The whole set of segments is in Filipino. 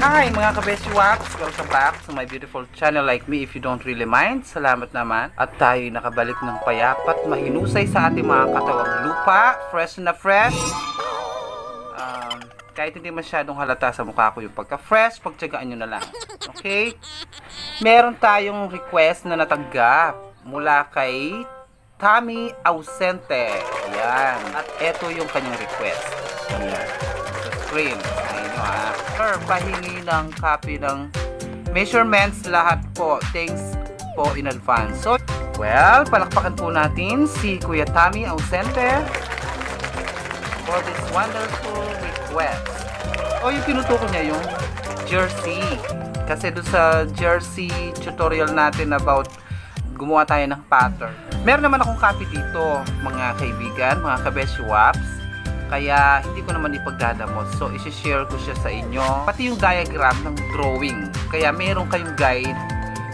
Hi mga kabeswaps! Welcome back to my beautiful channel like me if you don't really mind. Salamat naman. At tayo nakabalik ng payapat mahinusay sa ating mga katawang lupa. Fresh na fresh. Um, kahit hindi masyadong halata sa mukha ko yung pagka-fresh, pagtsagaan nyo na lang. Okay? Meron tayong request na natanggap mula kay Tommy Ausente. Ayan. At eto yung kanyang request. Ayan. Sa screen. Ayan ha. Sir, pahingi ng copy ng measurements lahat po. Thanks po in advance. So, well, palakpakan po natin si Kuya Tommy Ausente for this wonderful request. O, yung tinutuko niya yung jersey. Kasi doon sa jersey tutorial natin about gumawa tayo ng pattern. Meron naman akong copy dito, mga kaibigan, mga kabeswaps. Kaya hindi ko naman ipagdadamot. So, isi-share ko siya sa inyo. Pati yung diagram ng drawing. Kaya meron kayong guide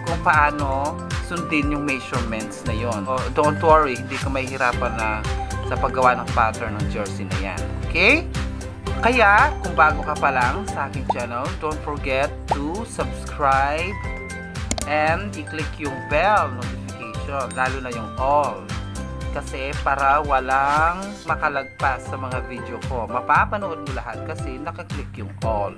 kung paano sundin yung measurements na yon. Oh, don't worry, hindi ka mahihirapan na sa paggawa ng pattern ng jersey na yan. Okay? Kaya, kung bago ka pa lang sa aking channel, don't forget to subscribe and i-click yung bell notification, lalo na yung all. Kasi para walang makalagpas sa mga video ko, mapapanood mo lahat kasi nakaklik yung all.